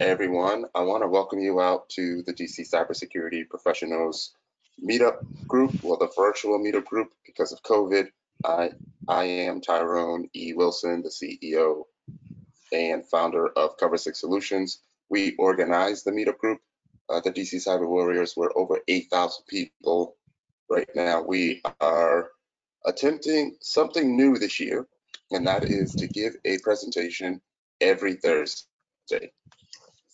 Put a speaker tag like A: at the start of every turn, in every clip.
A: everyone. I want to welcome you out to the DC Cybersecurity Professionals Meetup group, well, the virtual meetup group because of COVID. I, I am Tyrone E. Wilson, the CEO and founder of Cover Six Solutions. We organize the meetup group, uh, the DC Cyber Warriors. We're over 8,000 people right now. We are attempting something new this year, and that is to give a presentation every Thursday.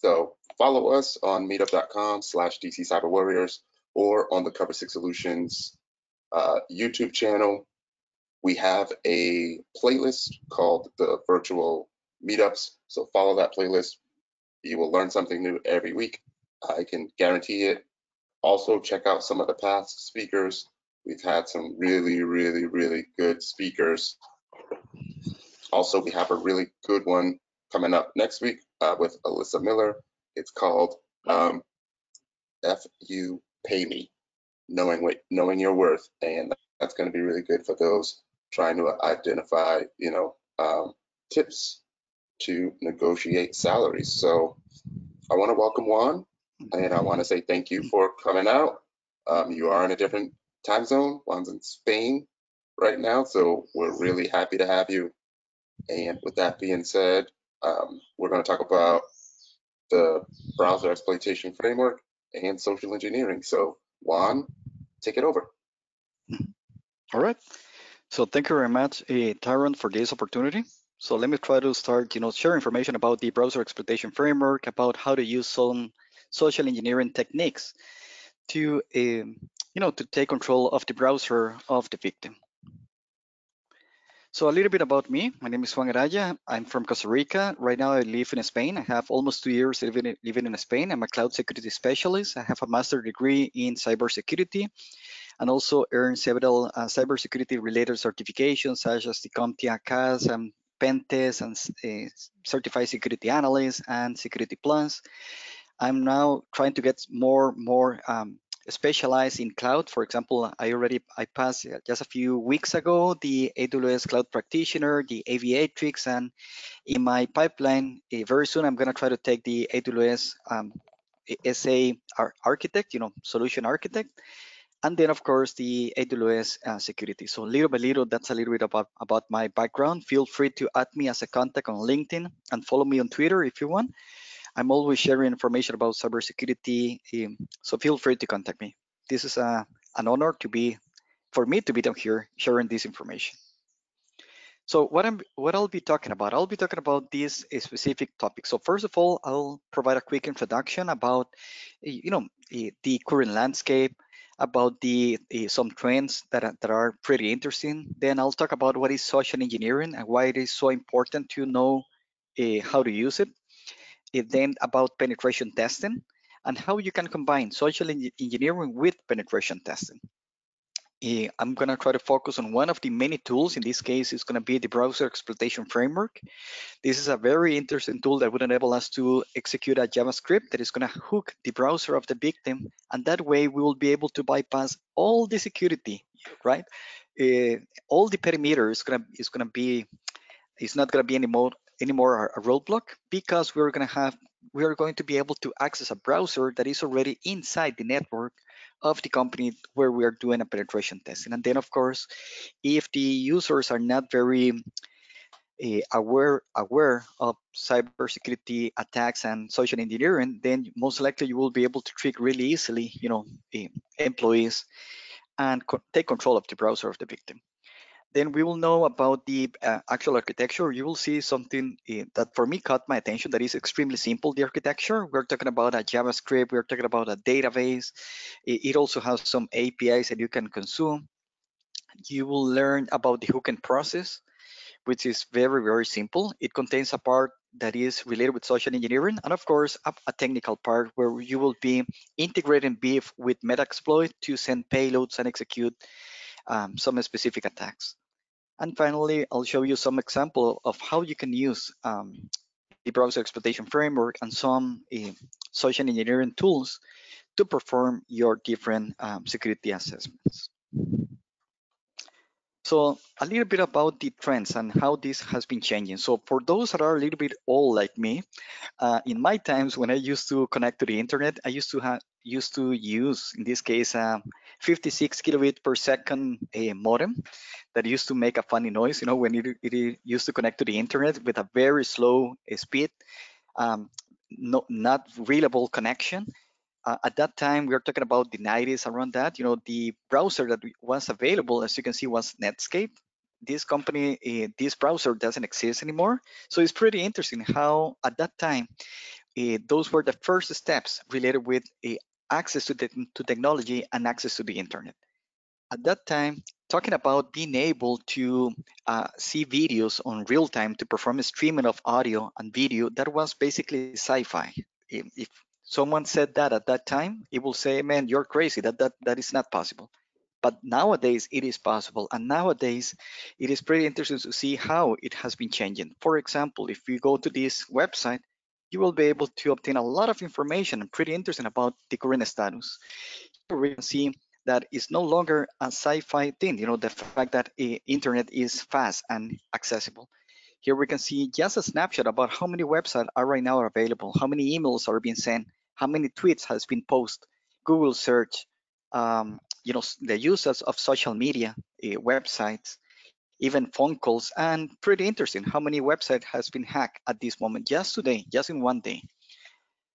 A: So follow us on meetup.com slash DC Cyber Warriors or on the Cover Six Solutions uh, YouTube channel. We have a playlist called the Virtual Meetups. So follow that playlist. You will learn something new every week. I can guarantee it. Also, check out some of the past speakers. We've had some really, really, really good speakers. Also, we have a really good one coming up next week uh, with Alyssa Miller. It's called um, F You Pay Me, knowing what knowing your worth, and that's going to be really good for those trying to identify, you know, um, tips to negotiate salaries. So I want to welcome Juan, and I want to say thank you for coming out. Um, you are in a different time zone. Juan's in Spain right now, so we're really happy to have you. And with that being said, um, we're going to talk about the browser exploitation framework and social engineering. So Juan, take it over.
B: All right. So thank you very much, uh, Tyrone, for this opportunity. So let me try to start, you know, share information about the browser exploitation framework, about how to use some social engineering techniques to, uh, you know, to take control of the browser of the victim. So a little bit about me. My name is Juan Araya. I'm from Costa Rica. Right now I live in Spain. I have almost two years living, living in Spain. I'm a cloud security specialist. I have a master degree in cybersecurity and also earned several uh, cybersecurity related certifications such as the CompTIA CAS and Pentest and uh, Certified Security Analyst and Security Plus. I'm now trying to get more more um, specialize in cloud. For example, I already I passed uh, just a few weeks ago the AWS Cloud Practitioner, the Aviatrix, and in my pipeline uh, very soon I'm going to try to take the AWS um, SA Architect, you know, Solution Architect, and then of course the AWS uh, security. So little by little, that's a little bit about about my background. Feel free to add me as a contact on LinkedIn and follow me on Twitter if you want. I'm always sharing information about cybersecurity, um, so feel free to contact me. This is a, uh, an honor to be, for me to be down here sharing this information. So what I'm what I'll be talking about, I'll be talking about this specific topic. So first of all, I'll provide a quick introduction about, you know, the current landscape, about the, the, some trends that are, that are pretty interesting. Then I'll talk about what is social engineering and why it is so important to know how to use it then about penetration testing and how you can combine social engineering with penetration testing. Eh, I'm going to try to focus on one of the many tools. In this case, it's going to be the browser exploitation framework. This is a very interesting tool that would enable us to execute a JavaScript that is going to hook the browser of the victim. And that way we will be able to bypass all the security, right? Uh, all the perimeter is going to, is going to be, it's not going to be any more anymore a roadblock because we're going to have we are going to be able to access a browser that is already inside the network of the company where we are doing a penetration testing. And then, of course, if the users are not very uh, aware aware of cybersecurity attacks and social engineering, then most likely you will be able to trick really easily, you know, employees and co take control of the browser of the victim. Then we will know about the uh, actual architecture. You will see something uh, that for me caught my attention that is extremely simple, the architecture. We're talking about a JavaScript, we're talking about a database. It also has some APIs that you can consume. You will learn about the hooking process, which is very, very simple. It contains a part that is related with social engineering, and of course, a, a technical part where you will be integrating BIF with Metaxploit to send payloads and execute um, some specific attacks. And finally, I'll show you some example of how you can use um, the browser exploitation framework and some uh, social engineering tools to perform your different um, security assessments. So a little bit about the trends and how this has been changing. So for those that are a little bit old like me, uh, in my times when I used to connect to the internet, I used to have used to use, in this case, a 56 kilobit per second modem that used to make a funny noise, you know, when it, it used to connect to the internet with a very slow uh, speed, um, no, not reliable connection uh, at that time, we are talking about the 90s around that. You know, the browser that was available, as you can see, was Netscape. This company, uh, this browser doesn't exist anymore. So it's pretty interesting how at that time, uh, those were the first steps related with uh, access to, to technology and access to the internet. At that time, talking about being able to uh, see videos on real time to perform a streaming of audio and video, that was basically sci-fi. If someone said that at that time, it will say, man, you're crazy. That, that, that is not possible. But nowadays it is possible. And nowadays it is pretty interesting to see how it has been changing. For example, if you go to this website, you will be able to obtain a lot of information and pretty interesting about the current status. Here we can see that it's no longer a sci-fi thing, you know, the fact that uh, internet is fast and accessible. Here we can see just a snapshot about how many websites are right now available, how many emails are being sent, how many tweets has been posted, Google search, um, you know, the users of social media, uh, websites, even phone calls, and pretty interesting how many websites has been hacked at this moment, just today, just in one day.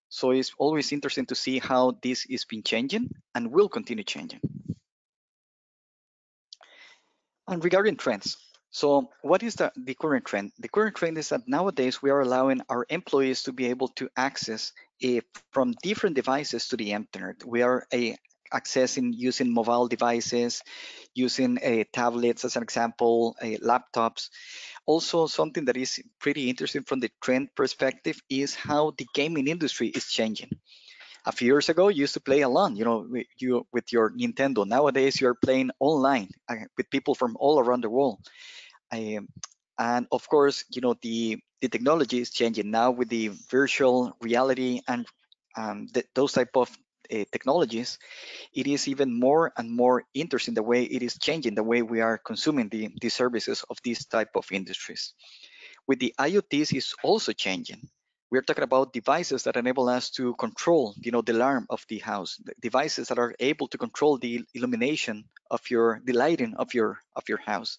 B: So it's always interesting to see how this is been changing and will continue changing. And regarding trends, so what is the, the current trend? The current trend is that nowadays we are allowing our employees to be able to access a, from different devices to the internet. We are a, accessing using mobile devices, using a tablets as an example, a laptops. Also, something that is pretty interesting from the trend perspective is how the gaming industry is changing. A few years ago you used to play alone you know with, you with your nintendo. Nowadays you're playing online uh, with people from all around the world. Um, and of course you know the the technology is changing now with the virtual reality and um, the, those type of uh, technologies it is even more and more interesting the way it is changing the way we are consuming the, the services of these type of industries. With the iots is also changing. We're talking about devices that enable us to control you know the alarm of the house the devices that are able to control the illumination of your the lighting of your of your house.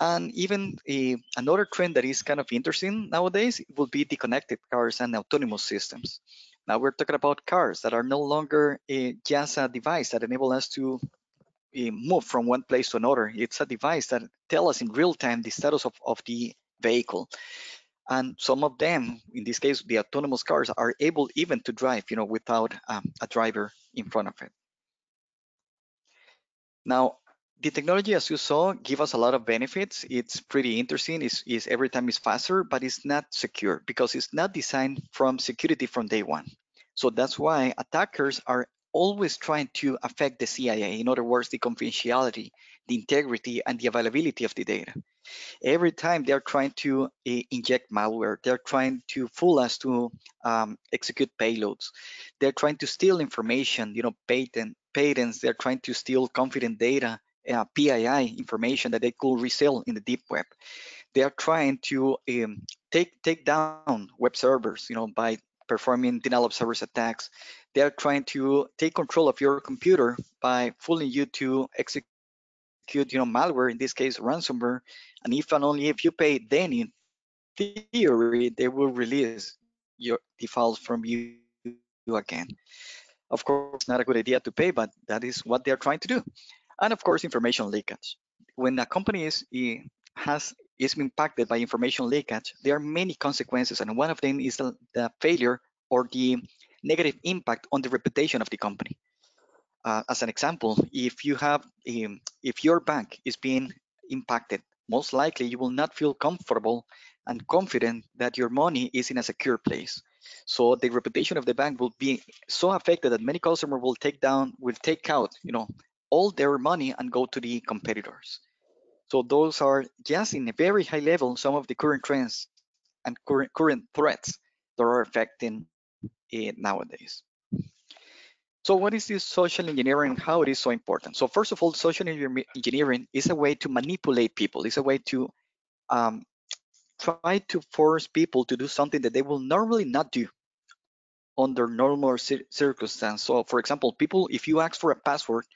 B: And even a, another trend that is kind of interesting nowadays will be the connected cars and autonomous systems now we're talking about cars that are no longer a, just a device that enable us to move from one place to another. It's a device that tell us in real time the status of, of the vehicle. And some of them in this case the autonomous cars are able even to drive you know without um, a driver in front of it. Now the technology as you saw give us a lot of benefits. It's pretty interesting. It's, it's every time it's faster but it's not secure because it's not designed from security from day one. So that's why attackers are always trying to affect the cia in other words the confidentiality the integrity and the availability of the data. Every time they're trying to uh, inject malware, they're trying to fool us to um, execute payloads. They're trying to steal information, you know, patent, patents. They're trying to steal confident data, uh, PII information that they could resell in the deep web. They are trying to um, take take down web servers, you know, by performing denial of service attacks. They are trying to take control of your computer by fooling you to execute you know malware in this case ransomware and if and only if you pay then in theory they will release your the files from you again of course not a good idea to pay but that is what they're trying to do and of course information leakage when a company is has is impacted by information leakage there are many consequences and one of them is the, the failure or the negative impact on the reputation of the company uh, as an example, if you have, um, if your bank is being impacted, most likely you will not feel comfortable and confident that your money is in a secure place. So the reputation of the bank will be so affected that many customers will take down, will take out, you know, all their money and go to the competitors. So those are just in a very high level some of the current trends and current current threats that are affecting it nowadays. So what is this social engineering and how it is so important? So first of all, social engineering is a way to manipulate people. It's a way to um, try to force people to do something that they will normally not do under normal circumstances. So for example, people, if you ask for a password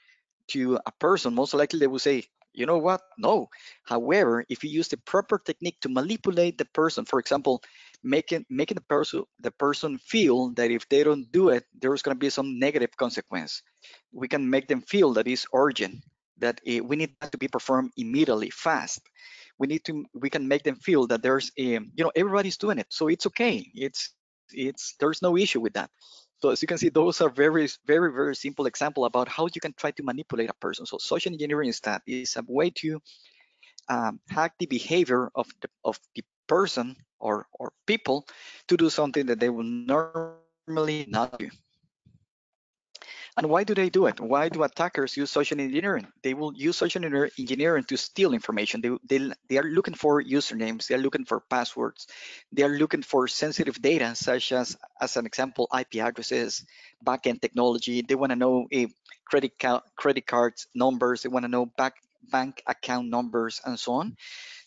B: to a person, most likely they will say, you know what? No. However, if you use the proper technique to manipulate the person, for example, making making the person the person feel that if they don't do it, there's going to be some negative consequence. We can make them feel that it's urgent, that it, we need that to be performed immediately, fast. We need to we can make them feel that there's a you know everybody's doing it, so it's okay. It's it's there's no issue with that. So as you can see, those are very, very, very simple example about how you can try to manipulate a person. So social engineering is that is a way to um, hack the behavior of the of the person or or people to do something that they will normally not do. And why do they do it? Why do attackers use social engineering? They will use social engineering to steal information. They, they, they are looking for usernames, they are looking for passwords, they are looking for sensitive data, such as, as an example, IP addresses, backend technology. They want to know a credit, credit cards numbers, they want to know back, bank account numbers, and so on,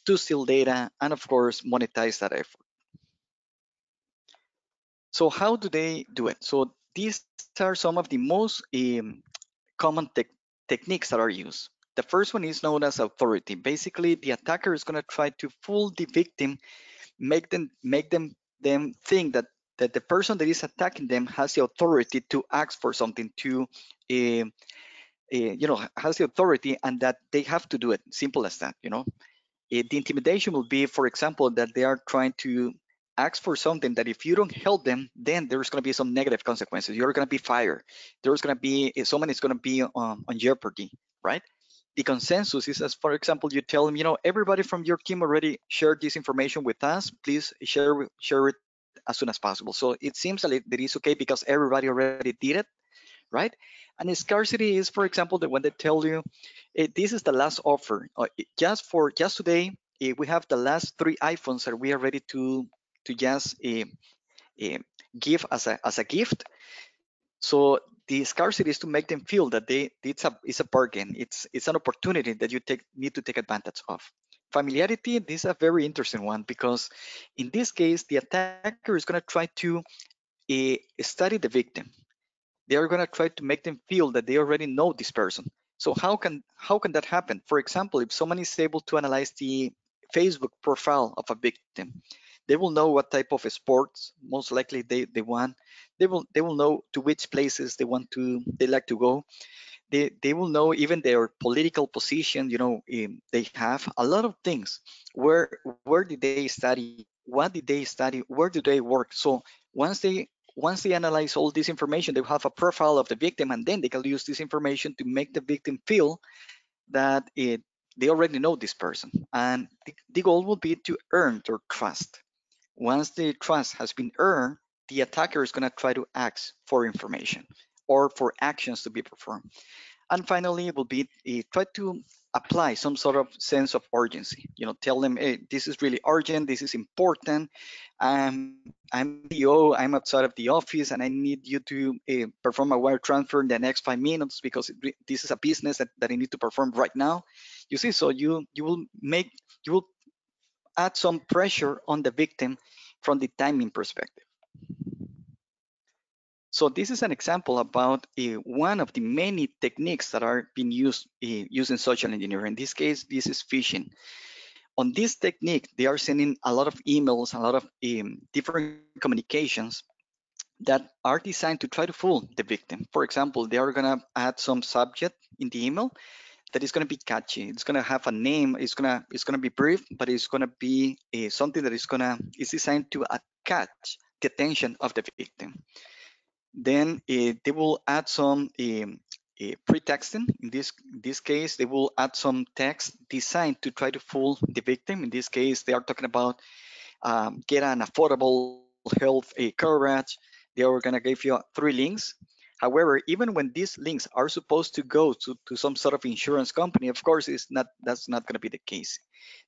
B: to steal data and, of course, monetize that effort. So how do they do it? So these are some of the most um, common te techniques that are used. The first one is known as authority. Basically, the attacker is going to try to fool the victim, make them make them them think that that the person that is attacking them has the authority to ask for something, to uh, uh, you know, has the authority, and that they have to do it. Simple as that. You know, uh, the intimidation will be, for example, that they are trying to ask for something that if you don't help them, then there's going to be some negative consequences. You're going to be fired. There's going to be eh, someone is going to be um, on jeopardy, right? The consensus is, as for example, you tell them, you know, everybody from your team already shared this information with us. Please share share it as soon as possible. So it seems that it is okay because everybody already did it, right? And scarcity is, for example, that when they tell you, hey, this is the last offer, uh, just for just today, we have the last three iPhones that we are ready to to just uh, uh, give as a as a gift. So the scarcity is to make them feel that they it's a it's a bargain. It's it's an opportunity that you take need to take advantage of. Familiarity, this is a very interesting one because in this case, the attacker is going to try to uh, study the victim. They are going to try to make them feel that they already know this person. So how can how can that happen? For example, if someone is able to analyze the Facebook profile of a victim, they will know what type of sports most likely they, they want. They will they will know to which places they want to they like to go. They they will know even their political position. You know um, they have a lot of things. Where where did they study? What did they study? Where do they work? So once they once they analyze all this information, they have a profile of the victim, and then they can use this information to make the victim feel that it, they already know this person. And the, the goal will be to earn their trust. Once the trust has been earned, the attacker is going to try to ask for information or for actions to be performed. And finally, it will be uh, try to apply some sort of sense of urgency. You know, tell them, hey, this is really urgent, this is important. Um, I'm CEO, I'm outside of the office, and I need you to uh, perform a wire transfer in the next five minutes because it, this is a business that, that I need to perform right now. You see, so you you will make you will add some pressure on the victim from the timing perspective. So this is an example about uh, one of the many techniques that are being used uh, using social engineering. In this case, this is phishing. On this technique, they are sending a lot of emails, a lot of um, different communications that are designed to try to fool the victim. For example, they are gonna add some subject in the email that is going to be catchy. It's going to have a name. It's going to it's going to be brief, but it's going to be uh, something that is going to is designed to uh, catch the attention of the victim. Then uh, they will add some um, pre-texting. In this this case, they will add some text designed to try to fool the victim. In this case, they are talking about um, get an affordable health coverage. They are going to give you three links However, even when these links are supposed to go to, to some sort of insurance company, of course, it's not that's not going to be the case.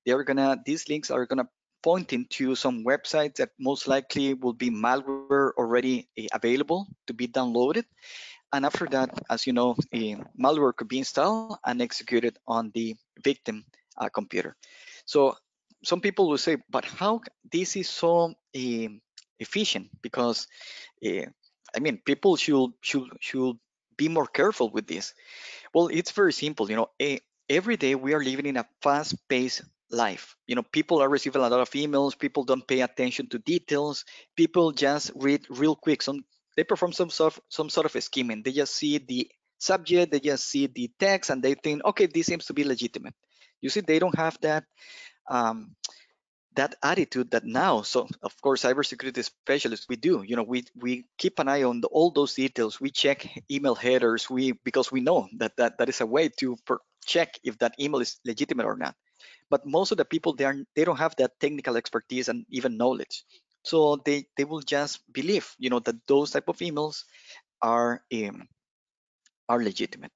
B: They are gonna these links are gonna point into some websites that most likely will be malware already eh, available to be downloaded. And after that, as you know, a malware could be installed and executed on the victim uh, computer. So some people will say, but how this is so uh, efficient? Because uh, I mean, people should should should be more careful with this. Well, it's very simple. You know, a, every day we are living in a fast-paced life. You know, people are receiving a lot of emails. People don't pay attention to details. People just read real quick. Some they perform some sort of, some sort of skimming. They just see the subject, they just see the text, and they think, okay, this seems to be legitimate. You see, they don't have that um, that attitude that now so of course cybersecurity specialists we do you know we we keep an eye on the, all those details. We check email headers. We because we know that that, that is a way to per, check if that email is legitimate or not. But most of the people they are they don't have that technical expertise and even knowledge. So they they will just believe you know that those type of emails are um, are legitimate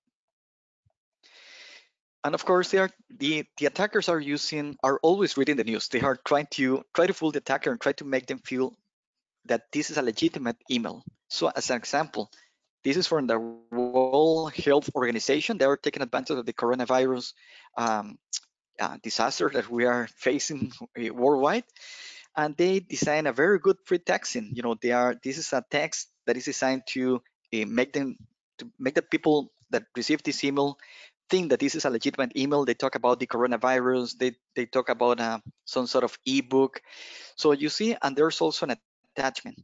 B: and of course, they are the the attackers are using are always reading the news. They are trying to try to fool the attacker and try to make them feel that this is a legitimate email. So, as an example, this is from the World Health Organization. They are taking advantage of the coronavirus um, uh, disaster that we are facing worldwide, and they design a very good free texting. You know, they are this is a text that is designed to uh, make them to make the people that receive this email think that this is a legitimate email. They talk about the coronavirus. They they talk about uh, some sort of ebook. So you see, and there's also an attachment.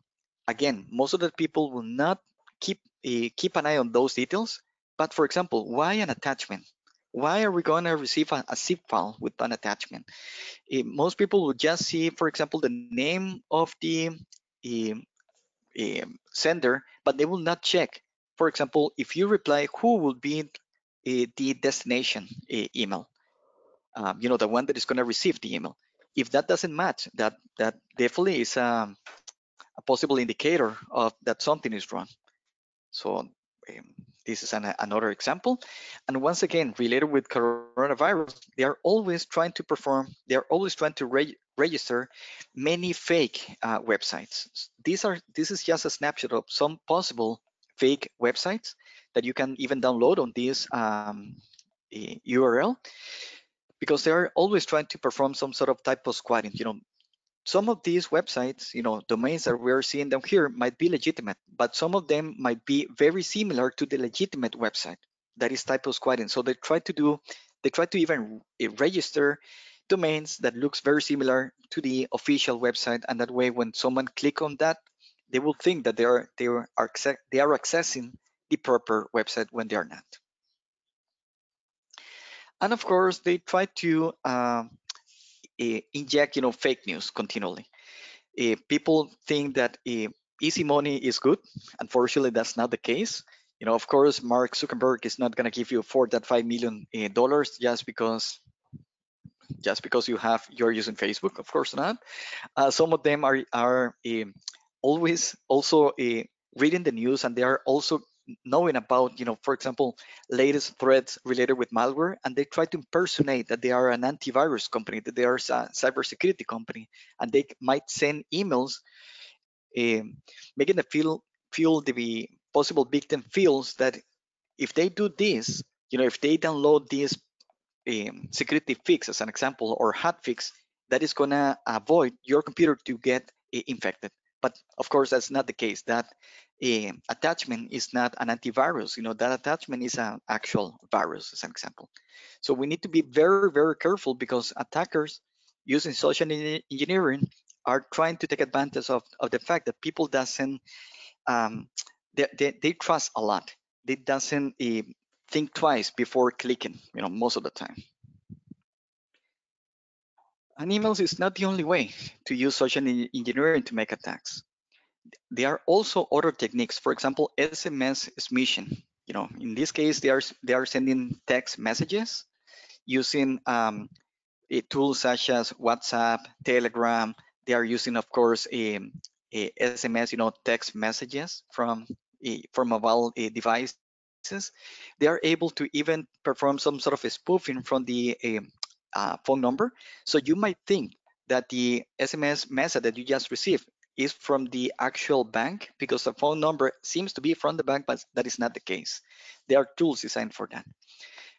B: Again, most of the people will not keep uh, keep an eye on those details. But for example, why an attachment? Why are we going to receive a, a zip file with an attachment? Uh, most people will just see, for example, the name of the sender, but they will not check for example, if you reply, who will be the destination email, um, you know, the one that is going to receive the email. If that doesn't match, that that definitely is a, a possible indicator of that something is wrong. So um, this is an, another example. And once again, related with coronavirus, they are always trying to perform, they are always trying to re register many fake uh, websites. These are, this is just a snapshot of some possible fake websites that you can even download on this um, URL because they're always trying to perform some sort of typo squatting. You know, some of these websites, you know, domains that we're seeing them here might be legitimate, but some of them might be very similar to the legitimate website that is typo squatting. So they try to do, they try to even register domains that looks very similar to the official website, and that way, when someone click on that, they will think that they are they are they are accessing the proper website when they are not. And of course, they try to uh, inject, you know, fake news continually. Uh, people think that uh, easy money is good. Unfortunately, that's not the case. You know, of course, Mark Zuckerberg is not going to give you four that five million uh, dollars just because just because you have you're using Facebook. Of course not. Uh, some of them are are um, always also uh, reading the news, and they are also knowing about, you know, for example, latest threats related with malware, and they try to impersonate that they are an antivirus company, that they are a cybersecurity company, and they might send emails, um, making the feel feel the possible victim feels that if they do this, you know, if they download this um, security fix as an example or hot fix, that is gonna avoid your computer to get uh, infected. But of course, that's not the case. That uh, attachment is not an antivirus. You know, that attachment is an actual virus, as an example. So we need to be very, very careful because attackers using social engineering are trying to take advantage of, of the fact that people doesn't, um, they, they, they trust a lot. They doesn't uh, think twice before clicking, you know, most of the time. And emails is not the only way to use social engineering to make attacks. There are also other techniques, for example, SMS smishing. You know, in this case, they are they are sending text messages using um, tools such as WhatsApp, Telegram. They are using, of course, a, a SMS, you know, text messages from a, from mobile devices. They are able to even perform some sort of spoofing from the uh, phone number. So you might think that the SMS message that you just received is from the actual bank because the phone number seems to be from the bank, but that is not the case. There are tools designed for that.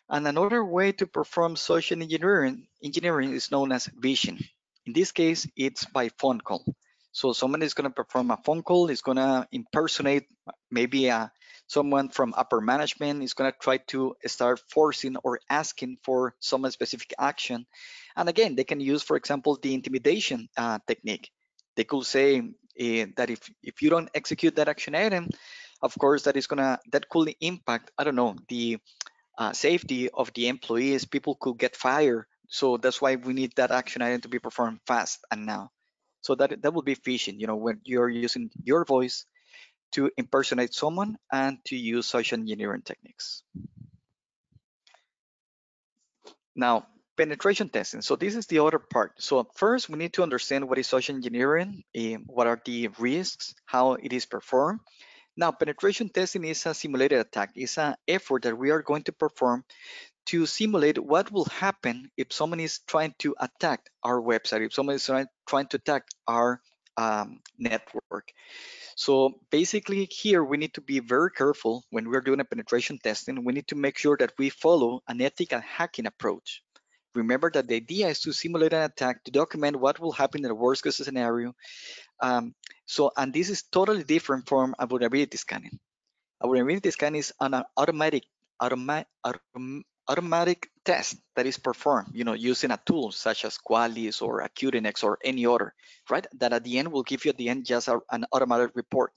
B: And another way to perform social engineering, engineering is known as phishing. In this case, it's by phone call. So someone is going to perform a phone call, is going to impersonate maybe a, someone from upper management, is going to try to start forcing or asking for some specific action. And again, they can use, for example, the intimidation uh, technique. They could say uh, that if, if you don't execute that action item, of course, that is gonna that could impact I don't know the uh, safety of the employees. People could get fired, so that's why we need that action item to be performed fast and now. So that that would be phishing. You know, when you're using your voice to impersonate someone and to use social engineering techniques. Now, penetration testing. So this is the other part. So first, we need to understand what is social engineering, um, what are the risks, how it is performed. Now, penetration testing is a simulated attack. It's an effort that we are going to perform to simulate what will happen if someone is trying to attack our website, if someone is trying to attack our um, network. So basically here we need to be very careful when we're doing a penetration testing. We need to make sure that we follow an ethical hacking approach. Remember that the idea is to simulate an attack to document what will happen in the worst case scenario. Um, so, and this is totally different from a vulnerability scanning. A vulnerability scan is an automatic, automatic, automatic test that is performed, you know, using a tool such as Qualys or Accuidingx or any other, right? That at the end will give you at the end just a, an automatic report.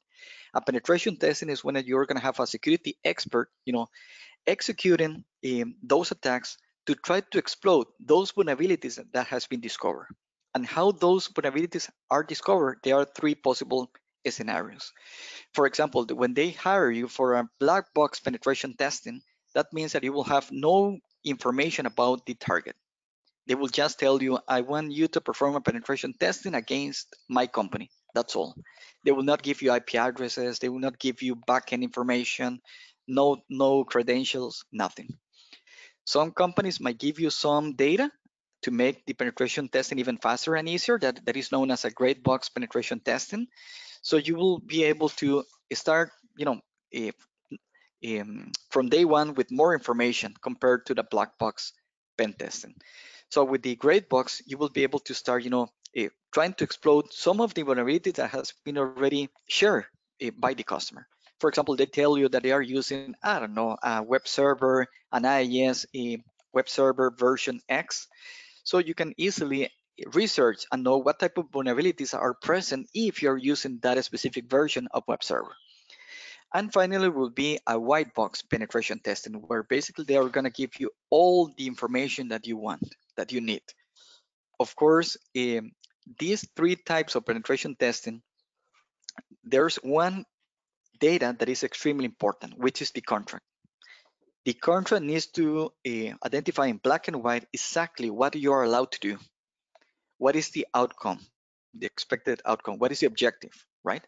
B: A penetration testing is when you're going to have a security expert, you know, executing um, those attacks to try to exploit those vulnerabilities that has been discovered. And how those vulnerabilities are discovered, there are three possible scenarios. For example, when they hire you for a black box penetration testing, that means that you will have no information about the target. They will just tell you, I want you to perform a penetration testing against my company. That's all. They will not give you IP addresses. They will not give you backend information, no, no credentials, nothing. Some companies might give you some data to make the penetration testing even faster and easier. That, that is known as a gray box penetration testing. So you will be able to start, you know, if um, from day one with more information compared to the black box pen testing. So with the gray box, you will be able to start, you know, uh, trying to exploit some of the vulnerabilities that has been already shared uh, by the customer. For example, they tell you that they are using, I don't know, a web server, an IIS, a web server version X. So you can easily research and know what type of vulnerabilities are present if you're using that specific version of web server. And finally will be a white box penetration testing where basically they are going to give you all the information that you want, that you need. Of course, um, these three types of penetration testing, there's one data that is extremely important, which is the contract. The contract needs to uh, identify in black and white exactly what you are allowed to do. What is the outcome, the expected outcome? What is the objective? Right?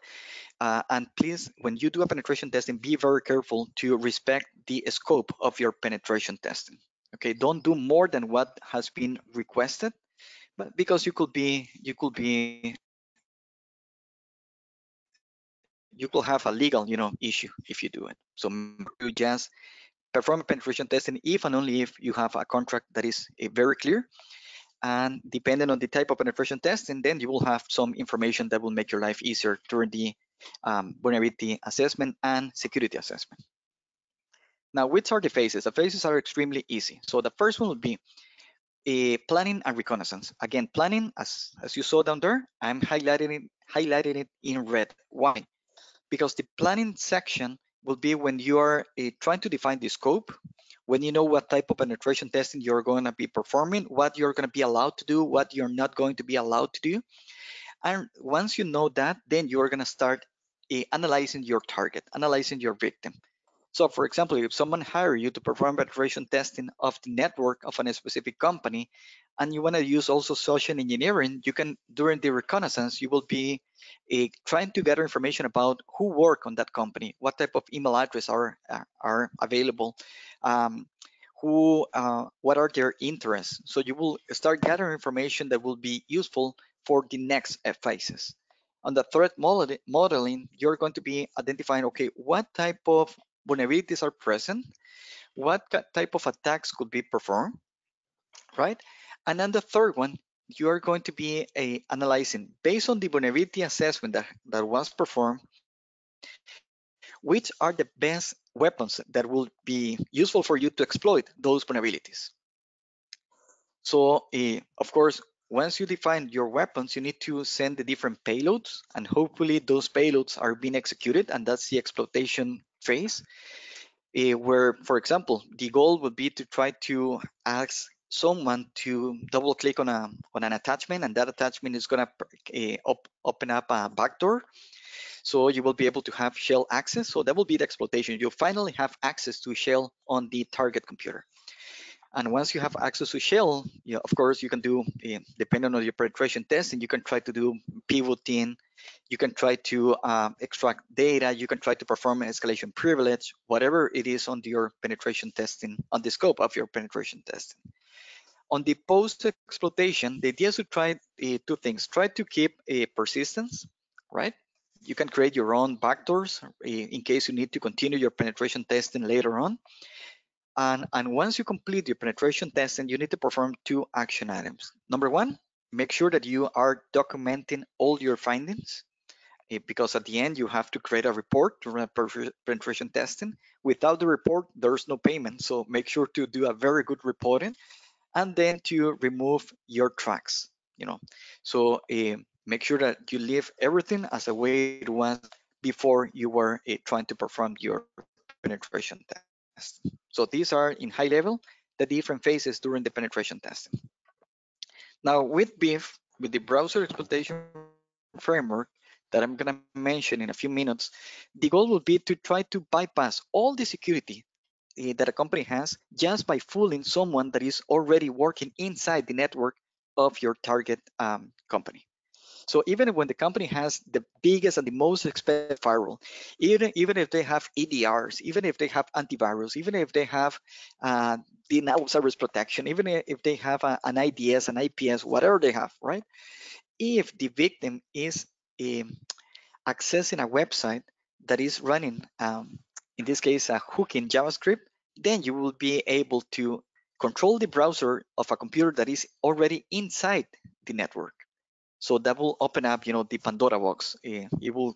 B: Uh, and please, when you do a penetration testing, be very careful to respect the scope of your penetration testing. Okay, don't do more than what has been requested, but because you could be, you could be, you could have a legal, you know, issue if you do it. So you just perform a penetration testing if and only if you have a contract that is uh, very clear and depending on the type of penetration testing, then you will have some information that will make your life easier during the um, vulnerability assessment and security assessment. Now, which are the phases? The phases are extremely easy. So the first one would be a planning and reconnaissance. Again, planning, as, as you saw down there, I'm highlighting it, highlighting it in red. Why? Because the planning section will be when you are uh, trying to define the scope, when you know what type of penetration testing you're going to be performing, what you're going to be allowed to do, what you're not going to be allowed to do. And once you know that, then you're going to start uh, analyzing your target, analyzing your victim. So for example, if someone hire you to perform penetration testing of the network of a specific company, and you want to use also social engineering, you can, during the reconnaissance, you will be uh, trying to gather information about who work on that company, what type of email address are, are available, um, who, uh, what are their interests. So you will start gathering information that will be useful for the next phases. On the threat modeling, you're going to be identifying, okay, what type of vulnerabilities are present, what type of attacks could be performed, right? And then the third one, you are going to be a, analyzing based on the vulnerability assessment that, that was performed, which are the best weapons that will be useful for you to exploit those vulnerabilities. So, uh, of course, once you define your weapons, you need to send the different payloads, and hopefully those payloads are being executed, and that's the exploitation phase, uh, where, for example, the goal would be to try to ask someone to double click on a on an attachment and that attachment is going to uh, op open up a backdoor so you will be able to have shell access. So that will be the exploitation. You finally have access to shell on the target computer. And once you have access to shell of course you can do uh, depending on your penetration testing you can try to do pivoting. You can try to uh, extract data. You can try to perform an escalation privilege whatever it is on your penetration testing on the scope of your penetration testing. On the post exploitation, the idea is to try uh, two things. Try to keep a persistence, right? You can create your own backdoors in case you need to continue your penetration testing later on. And, and once you complete your penetration testing, you need to perform two action items. Number one, make sure that you are documenting all your findings uh, because at the end you have to create a report to run penetration testing. Without the report, there's no payment. So make sure to do a very good reporting and then to remove your tracks, you know. So uh, make sure that you leave everything as a way it was before you were uh, trying to perform your penetration test. So these are in high level, the different phases during the penetration testing. Now with BEEF, with the browser exploitation framework that I'm gonna mention in a few minutes, the goal will be to try to bypass all the security uh, that a company has just by fooling someone that is already working inside the network of your target um, company. So even when the company has the biggest and the most expensive firewall, even, even if they have EDRs, even if they have antivirus, even if they have uh, network service protection, even if they have a, an IDS, an IPS, whatever they have, right? If the victim is um, accessing a website that is running um, in this case a hook in JavaScript, then you will be able to control the browser of a computer that is already inside the network. So that will open up, you know, the Pandora box. Uh, it will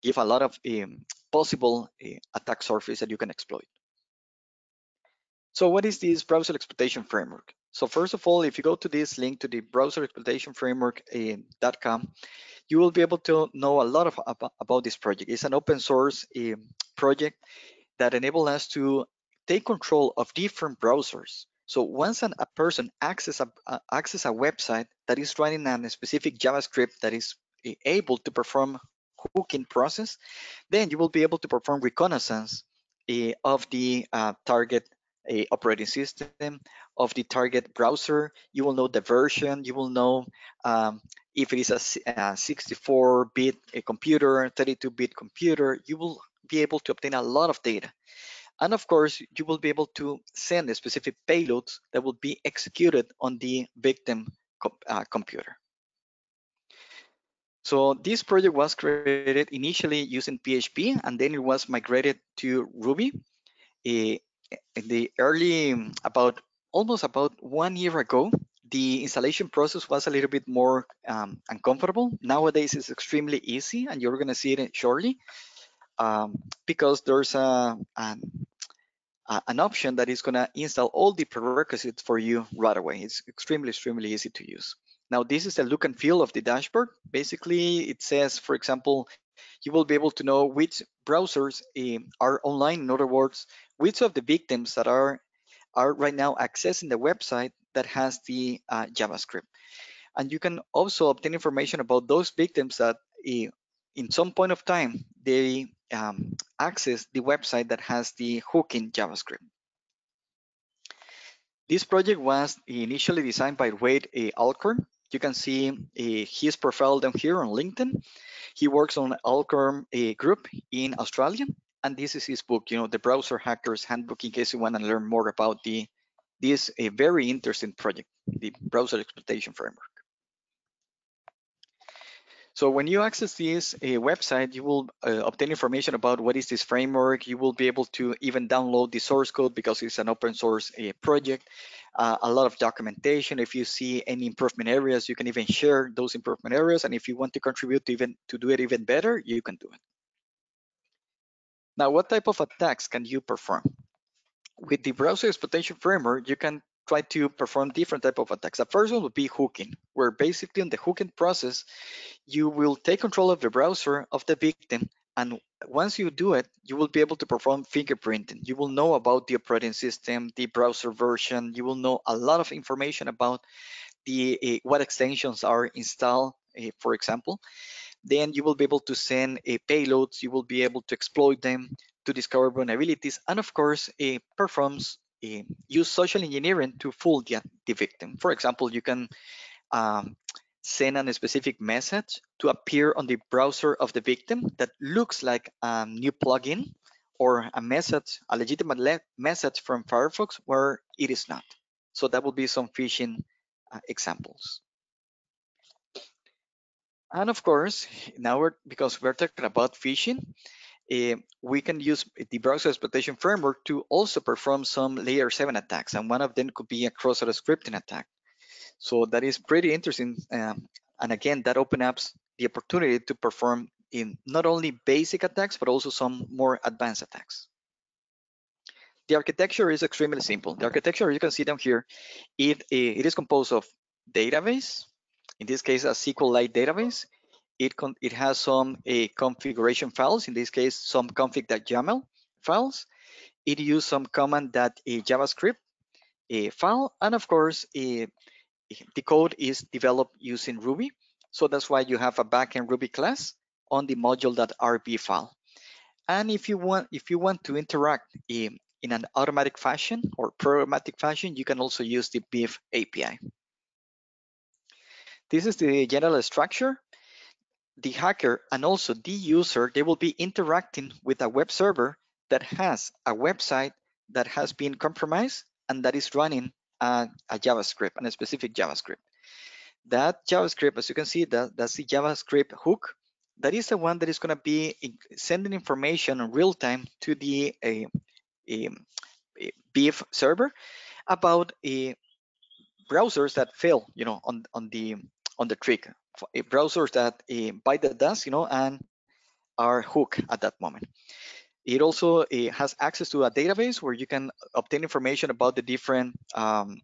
B: give a lot of um, possible uh, attack surface that you can exploit. So what is this browser exploitation framework? So first of all, if you go to this link to the browser exploitation framework.com, you will be able to know a lot of about, this project. It's an open source project that enable us to take control of different browsers. So once an, a person access a, uh, access a website that is running a specific JavaScript that is able to perform hooking process, then you will be able to perform reconnaissance uh, of the uh, target uh, operating system, of the target browser. You will know the version. You will know um, if it is a 64-bit computer, 32-bit computer. You will be able to obtain a lot of data. And of course, you will be able to send a specific payloads that will be executed on the victim uh, computer. So this project was created initially using PHP and then it was migrated to Ruby. In the early, about almost about one year ago, the installation process was a little bit more um, uncomfortable. Nowadays, it's extremely easy and you're gonna see it shortly um, because there's a, an, an option that is going to install all the prerequisites for you right away. It's extremely, extremely easy to use. Now, this is the look and feel of the dashboard. Basically, it says, for example, you will be able to know which browsers uh, are online. In other words, which of the victims that are are right now accessing the website that has the uh, JavaScript. And you can also obtain information about those victims that uh, in some point of time, they um, access the website that has the hook in JavaScript. This project was initially designed by Wade Alcorn. You can see uh, his profile down here on LinkedIn. He works on Alcorn uh, group in Australia, and this is his book, you know, the Browser Hacker's Handbook, in case you want to learn more about the this a very interesting project, the Browser Exploitation Framework. So when you access this uh, website, you will uh, obtain information about what is this framework. You will be able to even download the source code because it's an open source uh, project. Uh, a lot of documentation. If you see any improvement areas, you can even share those improvement areas. And if you want to contribute to even to do it even better, you can do it. Now, what type of attacks can you perform? With the browser exploitation framework, you can try to perform different type of attacks. The first one would be hooking, where basically in the hooking process, you will take control of the browser of the victim. And once you do it, you will be able to perform fingerprinting. You will know about the operating system, the browser version. You will know a lot of information about the uh, what extensions are installed, uh, for example. Then you will be able to send uh, payloads. You will be able to exploit them to discover vulnerabilities, and of course, it performs use social engineering to fool the, the victim. For example, you can um, send a specific message to appear on the browser of the victim that looks like a new plugin or a message, a legitimate message from Firefox where it is not. So that would be some phishing uh, examples. And of course, now we're, because we're talking about phishing, uh, we can use the browser exploitation framework to also perform some layer seven attacks. And one of them could be a cross-site scripting attack. So that is pretty interesting. Um, and again, that opens up the opportunity to perform in not only basic attacks, but also some more advanced attacks. The architecture is extremely simple. The architecture, you can see down here, it, it is composed of database, in this case, a SQLite database, it, it has some uh, configuration files, in this case, some config.yaml files. It uses some command that a JavaScript a file, and of course, the code is developed using Ruby. So that's why you have a backend Ruby class on the module.rb file. And if you want, if you want to interact in, in an automatic fashion or programmatic fashion, you can also use the BIF API. This is the general structure the hacker and also the user, they will be interacting with a web server that has a website that has been compromised and that is running a, a JavaScript and a specific JavaScript. That JavaScript, as you can see, that, that's the JavaScript hook. That is the one that is going to be sending information in real time to the BIF server about a browsers that fail, you know, on on the on the trick browsers that uh, bite the dust, you know, and are hooked at that moment. It also it has access to a database where you can obtain information about the different um,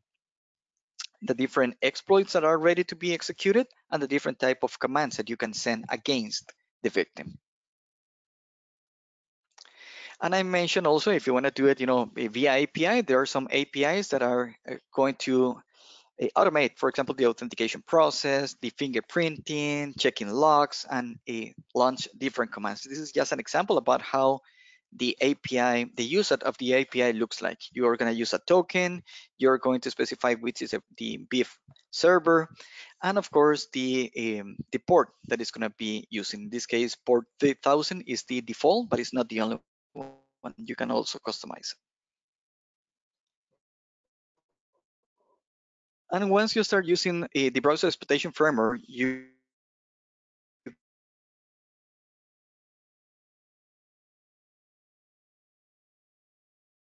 B: the different exploits that are ready to be executed and the different type of commands that you can send against the victim. And I mentioned also, if you want to do it, you know, via API, there are some APIs that are going to automate, for example, the authentication process, the fingerprinting, checking logs, and launch different commands. This is just an example about how the API, the use of the API looks like. You are going to use a token, you're going to specify which is the BIF server, and of course the um, the port that is going to be used. In this case, port 3000 is the default, but it's not the only one. You can also customize And once you start using uh, the browser exploitation framework, you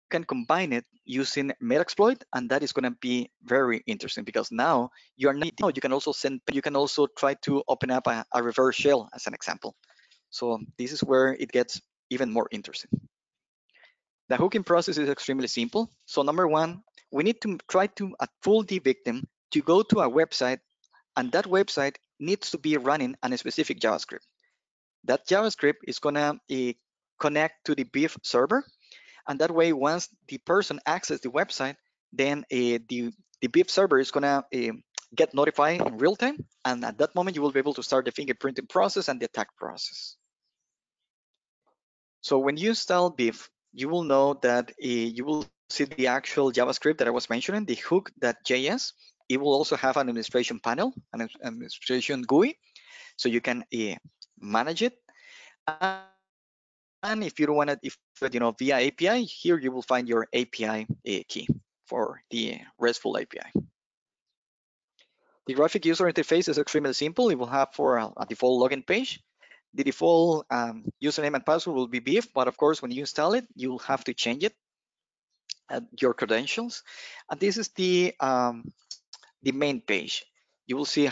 B: can combine it using Metaxploit, and that is going to be very interesting because now you are not, you can also send, you can also try to open up a, a reverse shell as an example. So this is where it gets even more interesting. The hooking process is extremely simple. So number one, we need to try to fool the victim to go to a website and that website needs to be running on a specific JavaScript. That JavaScript is gonna uh, connect to the BIF server and that way once the person accesses the website, then uh, the, the BIF server is gonna uh, get notified in real time and at that moment you will be able to start the fingerprinting process and the attack process. So when you install BIF, you will know that you will see the actual JavaScript that I was mentioning, the hook.js. It will also have an administration panel, an administration GUI, so you can uh, manage it. And if you don't want to, if you know via API, here you will find your API uh, key for the RESTful API. The graphic user interface is extremely simple. It will have for a, a default login page. The default um, username and password will be BIF, but of course, when you install it, you'll have to change it at your credentials. And this is the um, the main page. You will see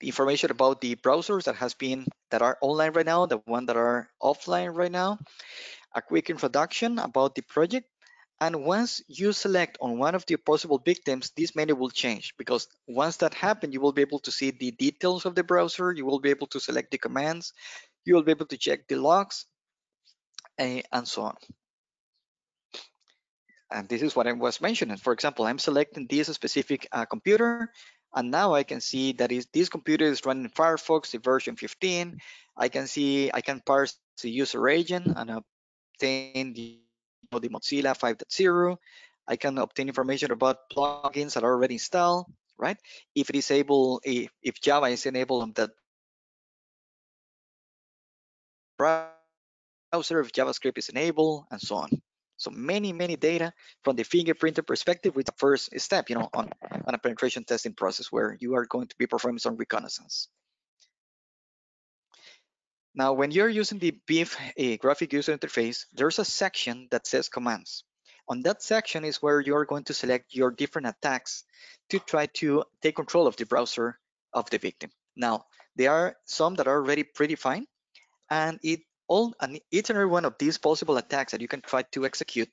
B: information about the browsers that has been that are online right now, the one that are offline right now, a quick introduction about the project. And once you select on one of the possible victims, this menu will change because once that happens, you will be able to see the details of the browser. You will be able to select the commands. You will be able to check the logs eh, and so on. And this is what I was mentioning. For example, I'm selecting this specific uh, computer. And now I can see that is this computer is running Firefox the version 15. I can see I can parse the user agent and obtain the, you know, the Mozilla 5.0. I can obtain information about plugins that are already installed, right? If it is able, if, if Java is enabled on that browser, if JavaScript is enabled, and so on. So many, many data from the fingerprinter perspective with the first step, you know, on, on a penetration testing process where you are going to be performing some reconnaissance. Now, when you're using the BIF a graphic user interface, there's a section that says commands. On that section is where you're going to select your different attacks to try to take control of the browser of the victim. Now, there are some that are already predefined, and it all and each and every one of these possible attacks that you can try to execute,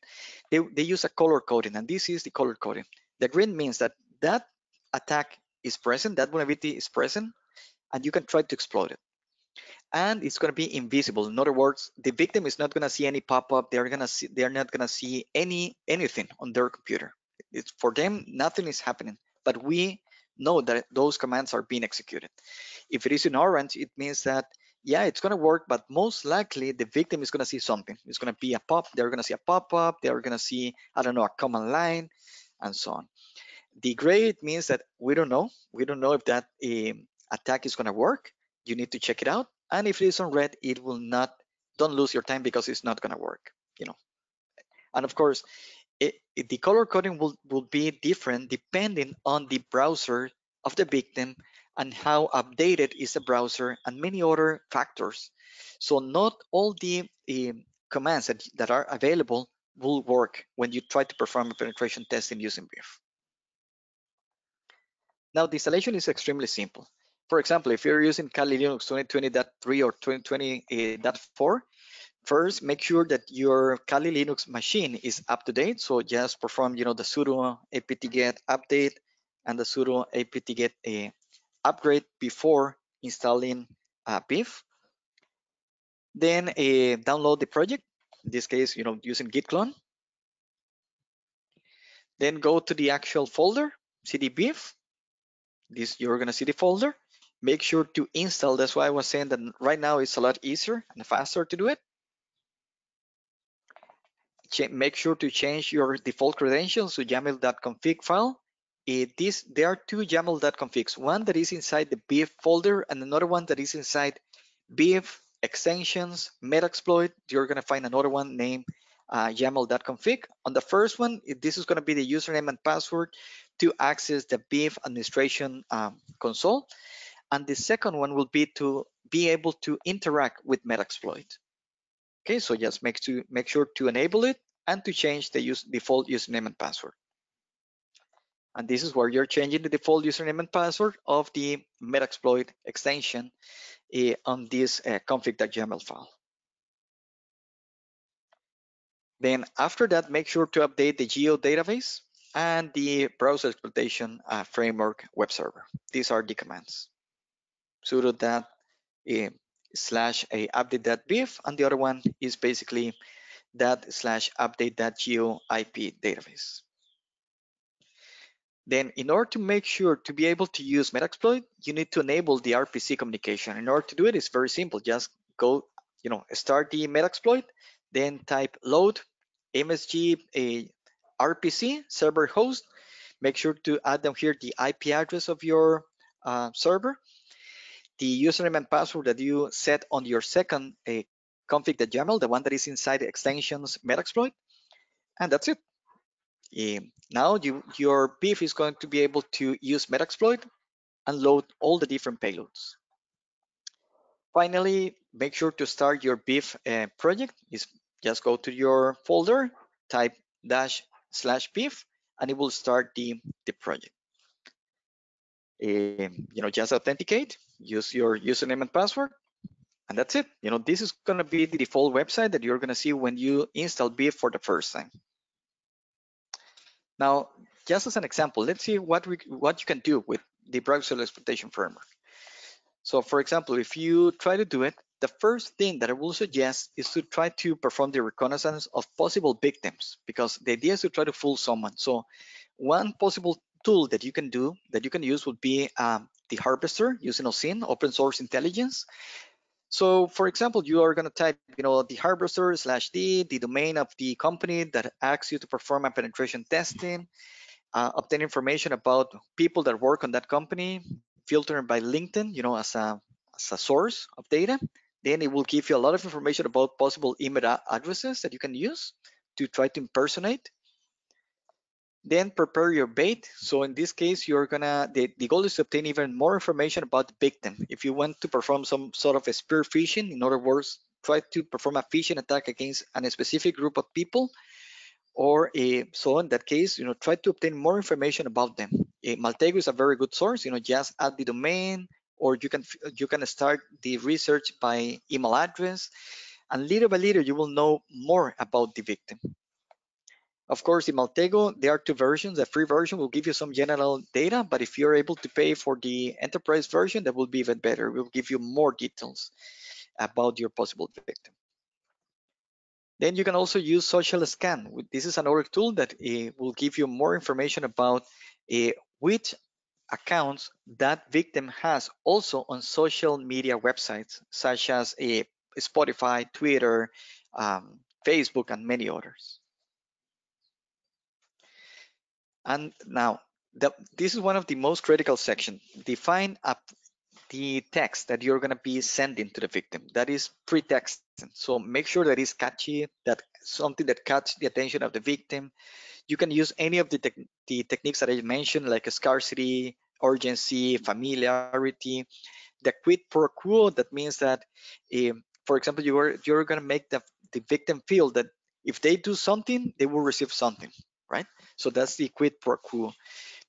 B: they, they use a color coding, and this is the color coding. The green means that that attack is present, that vulnerability is present, and you can try to exploit it. And it's going to be invisible. In other words, the victim is not going to see any pop-up. They're going to see. They're not going to see any anything on their computer. It's for them. Nothing is happening. But we know that those commands are being executed. If it is in orange, it means that yeah, it's going to work, but most likely the victim is going to see something. It's going to be a pop. They're going to see a pop-up. They're going to see, I don't know, a command line and so on. The gray means that we don't know. We don't know if that um, attack is going to work. You need to check it out. And if it is on red, it will not, don't lose your time because it's not going to work, you know. And of course, it, it, the color coding will, will be different depending on the browser of the victim and how updated is the browser and many other factors. So not all the uh, commands that, that are available will work when you try to perform a penetration testing using BIF. Now the installation is extremely simple. For example, if you're using Kali Linux 2020.3 or 2020.4, first make sure that your Kali Linux machine is up to date. So just perform, you know, the sudo apt-get update and the sudo apt-get uh, upgrade before installing uh, BIF. Then uh, download the project. In this case, you know, using git clone. Then go to the actual folder, cd BIF. This you're gonna see the folder. Make sure to install. That's why I was saying that right now it's a lot easier and faster to do it. Ch make sure to change your default credentials to yaml.config file it is there are two YAML.configs, one that is inside the BIF folder and another one that is inside BIF extensions, Metaxploit. You're going to find another one named uh, YAML.config. On the first one, this is going to be the username and password to access the BIF administration um, console. And the second one will be to be able to interact with Metaxploit. Okay, so just make to make sure to enable it and to change the use, default username and password. And this is where you're changing the default username and password of the Metaxploit extension uh, on this uh, config.yaml file. Then after that, make sure to update the geo database and the browser exploitation uh, framework web server. These are the commands. sudo that uh, slash a update.bif and the other one is basically that slash update that geo IP database. Then in order to make sure to be able to use Metaxploit, you need to enable the RPC communication. In order to do it, it's very simple. Just go, you know, start the Metaxploit, then type load MSG a RPC server host. Make sure to add down here the IP address of your uh, server, the username and password that you set on your second uh, config.yaml, the one that is inside the extensions Metaxploit, and that's it. Um, now you, your beef is going to be able to use Metaxploit and load all the different payloads. Finally, make sure to start your beef uh, project. Is just go to your folder, type dash slash beef, and it will start the, the project. Um, you know, just authenticate, use your username and password, and that's it. You know, this is going to be the default website that you're going to see when you install beef for the first time. Now, just as an example, let's see what we what you can do with the browser exploitation framework. So for example, if you try to do it, the first thing that I will suggest is to try to perform the reconnaissance of possible victims because the idea is to try to fool someone. So one possible tool that you can do that you can use would be um, the harvester using OSINT, open source intelligence. So for example, you are going to type, you know, the harvester slash d, the domain of the company that asks you to perform a penetration testing, uh, obtain information about people that work on that company, filtered by LinkedIn, you know, as a, as a source of data. Then it will give you a lot of information about possible email addresses that you can use to try to impersonate. Then prepare your bait. So in this case, you're gonna, the, the goal is to obtain even more information about the victim. If you want to perform some sort of spear phishing, in other words, try to perform a phishing attack against a specific group of people, or a, so in that case, you know, try to obtain more information about them. Maltego is a very good source, you know, just add the domain, or you can you can start the research by email address, and little by little you will know more about the victim. Of course, in Maltego, there are two versions. The free version will give you some general data, but if you're able to pay for the enterprise version, that will be even better. It will give you more details about your possible victim. Then you can also use social scan. This is another tool that uh, will give you more information about uh, which accounts that victim has also on social media websites, such as uh, Spotify, Twitter, um, Facebook, and many others. And now, the, this is one of the most critical sections. Define up the text that you're going to be sending to the victim. That is pre-text. So make sure that it's catchy, that something that catches the attention of the victim. You can use any of the, te the techniques that I mentioned, like scarcity, urgency, familiarity. The quid pro quo, that means that, um, for example, you are, you're going to make the, the victim feel that if they do something, they will receive something, right? So that's the quid pro quo.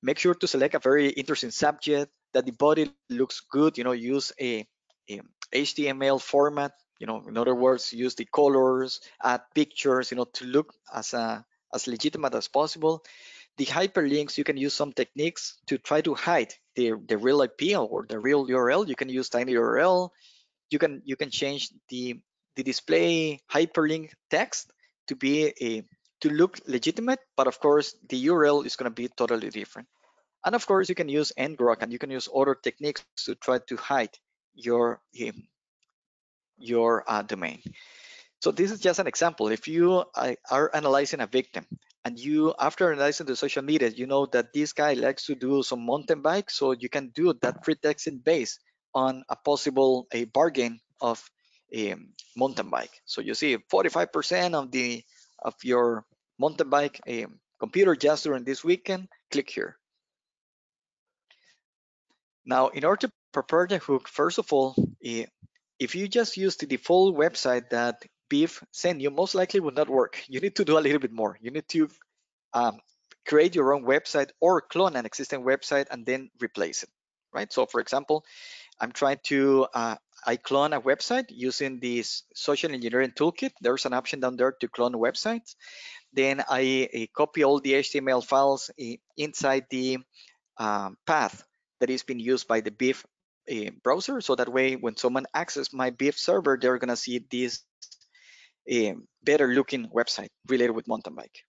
B: Make sure to select a very interesting subject, that the body looks good, you know, use a, a HTML format, you know, in other words, use the colors, add pictures, you know, to look as a, as legitimate as possible. The hyperlinks, you can use some techniques to try to hide the, the real IP or the real URL. You can use tiny URL. You can you can change the the display hyperlink text to be a to look legitimate, but of course the URL is going to be totally different. And of course, you can use ngrok and you can use other techniques to try to hide your um, your uh, domain. So this is just an example. If you uh, are analyzing a victim and you, after analyzing the social media, you know that this guy likes to do some mountain bike, so you can do that pre-texting based on a possible a bargain of a mountain bike. So you see 45% of the of your mountain bike computer just during this weekend, click here. Now, in order to prepare the hook, first of all, if you just use the default website that Beef sent you, most likely will not work. You need to do a little bit more. You need to um, create your own website or clone an existing website and then replace it, right? So for example, I'm trying to, uh, I clone a website using this social engineering toolkit. There's an option down there to clone websites. Then I, I copy all the HTML files inside the um, path that is being used by the BIF uh, browser. So that way, when someone accesses my BIF server, they're gonna see this uh, better looking website related with mountain bike.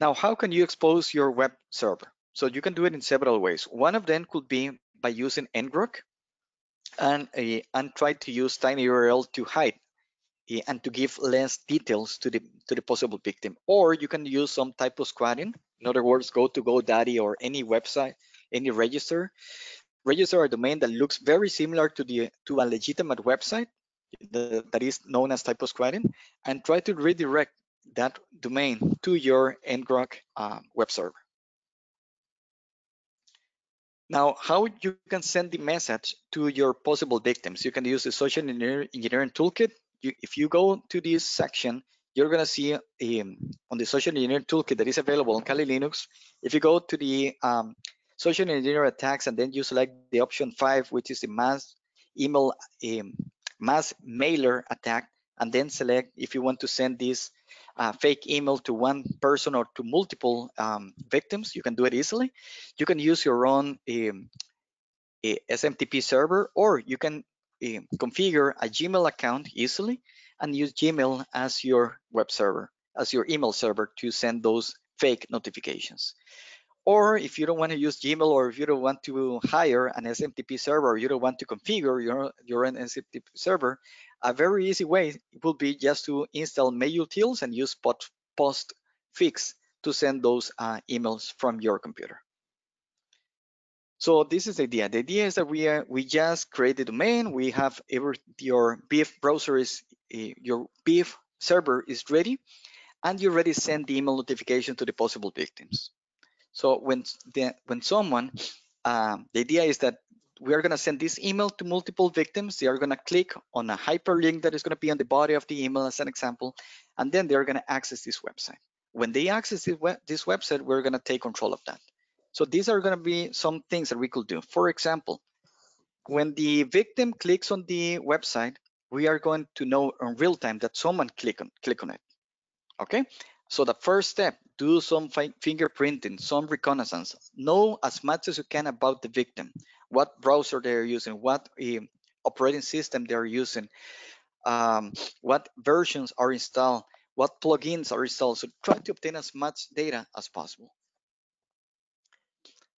B: Now, how can you expose your web server? So you can do it in several ways. One of them could be by using ngrok and, and try to use tinyURL to hide and to give less details to the to the possible victim. Or you can use some type of squatting in other words, go to GoDaddy or any website, any register, register a domain that looks very similar to the to a legitimate website the, that is known as typosquatting, and try to redirect that domain to your ngrok uh, web server. Now, how you can send the message to your possible victims? You can use the social engineering toolkit. You, if you go to this section, you're gonna see um, on the social engineering toolkit that is available on Kali Linux. If you go to the um, social engineering attacks and then you select the option five, which is the mass email um, mass mailer attack, and then select if you want to send this uh, fake email to one person or to multiple um, victims, you can do it easily. You can use your own um, SMTP server, or you can configure a Gmail account easily and use Gmail as your web server, as your email server to send those fake notifications. Or if you don't want to use Gmail or if you don't want to hire an SMTP server, you don't want to configure your, your own SMTP server, a very easy way would be just to install MailUtils and use postfix to send those uh, emails from your computer. So this is the idea. The idea is that we are, we just create the domain. We have every, your BIF browser is uh, your BIF server is ready, and you already send the email notification to the possible victims. So when the, when someone, um, the idea is that we are going to send this email to multiple victims. They are going to click on a hyperlink that is going to be on the body of the email as an example, and then they're going to access this website. When they access this, web, this website, we're going to take control of that. So these are going to be some things that we could do. For example, when the victim clicks on the website, we are going to know in real time that someone click on click on it. Okay, so the first step, do some fingerprinting, some reconnaissance. Know as much as you can about the victim, what browser they're using, what uh, operating system they're using, um, what versions are installed, what plugins are installed. So try to obtain as much data as possible.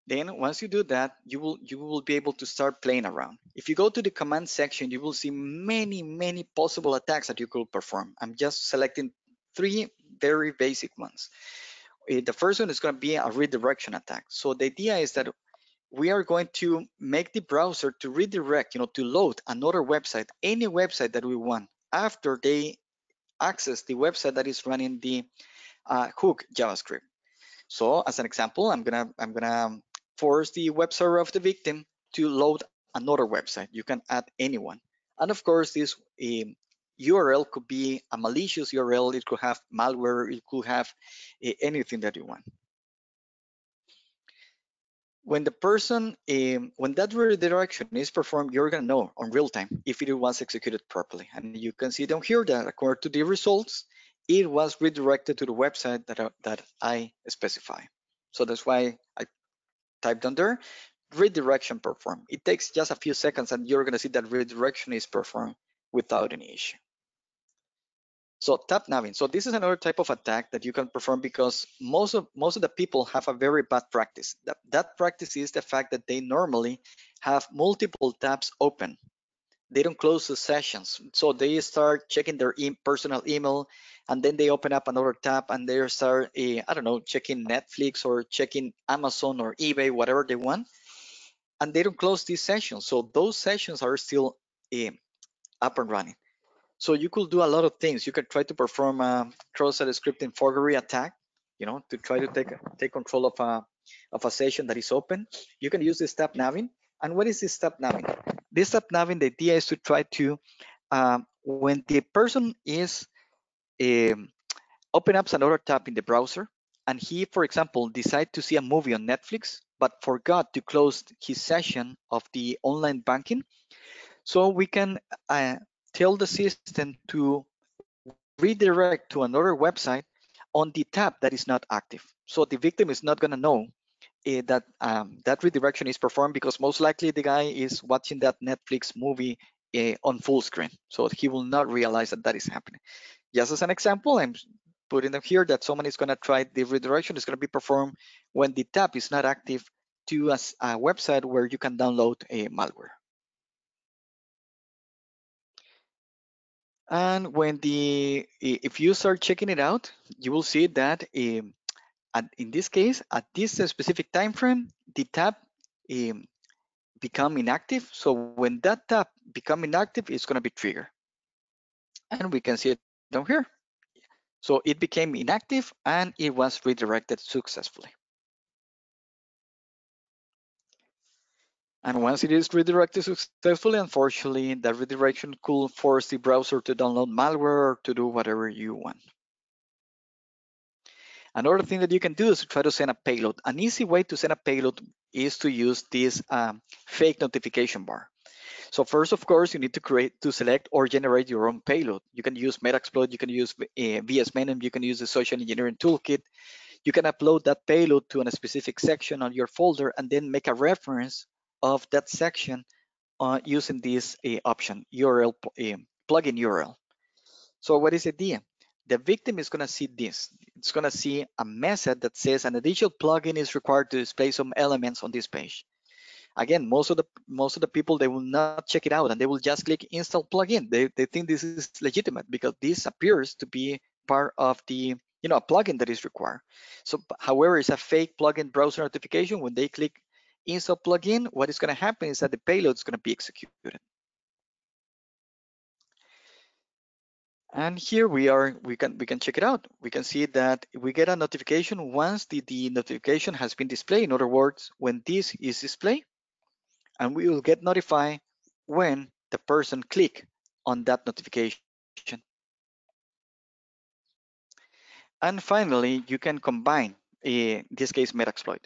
B: Then once you do that, you will you will be able to start playing around. If you go to the command section, you will see many, many possible attacks that you could perform. I'm just selecting three very basic ones. Uh, the first one is going to be a redirection attack. So the idea is that we are going to make the browser to redirect, you know, to load another website, any website that we want after they access the website that is running the uh, hook JavaScript. So as an example, I'm gonna I'm gonna force the web server of the victim to load another website. You can add anyone, and of course this um, URL could be a malicious URL, it could have malware, it could have uh, anything that you want. When the person, um, when that redirection is performed, you're gonna know on real time if it was executed properly. And you can see down here that according to the results, it was redirected to the website that, I, that I specify. So that's why I typed on there, redirection performed. It takes just a few seconds and you're gonna see that redirection is performed without any issue. So tap nabbing. So this is another type of attack that you can perform because most of most of the people have a very bad practice. That that practice is the fact that they normally have multiple tabs open. They don't close the sessions. So they start checking their e personal email and then they open up another tab and they start uh, I don't know, checking Netflix or checking Amazon or eBay, whatever they want. And they don't close these sessions. So those sessions are still uh, up and running. So you could do a lot of things. You could try to perform a cross-site scripting forgery attack, you know, to try to take take control of a of a session that is open. You can use this tap nabbing. And what is this tap nabbing? This nabbing, the idea is to try to, um, when the person is um, open up another tab in the browser, and he, for example, decide to see a movie on Netflix, but forgot to close his session of the online banking. So we can uh, tell the system to redirect to another website on the tab that is not active. So the victim is not going to know uh, that um, that redirection is performed because most likely the guy is watching that Netflix movie uh, on full screen. So he will not realize that that is happening. Just as an example, I'm putting them here that someone is going to try the redirection is going to be performed when the tab is not active to a, a website where you can download a malware. And when the, if you start checking it out, you will see that um, at, in this case, at this specific time frame, the tab um, become inactive. So when that tab become inactive, it's going to be triggered. And we can see it down here. So it became inactive and it was redirected successfully. And once it is redirected successfully, unfortunately, that redirection could force the browser to download malware or to do whatever you want. Another thing that you can do is to try to send a payload. An easy way to send a payload is to use this um, fake notification bar. So first, of course, you need to create, to select or generate your own payload. You can use Metaxploit, you can use uh, VS-MINIM, you can use the social engineering toolkit. You can upload that payload to a specific section on your folder and then make a reference of that section uh, using this uh, option, URL uh, plugin URL. So what is the idea? The victim is going to see this. It's going to see a message that says an additional plugin is required to display some elements on this page. Again, most of the most of the people they will not check it out and they will just click install plugin. They they think this is legitimate because this appears to be part of the you know a plugin that is required. So, however, it's a fake plugin browser notification. When they click install plugin, what is going to happen is that the payload is going to be executed. And here we are, we can we can check it out. We can see that we get a notification once the, the notification has been displayed. In other words, when this is displayed, and we will get notified when the person click on that notification. And finally, you can combine, eh, in this case, Metaxploit.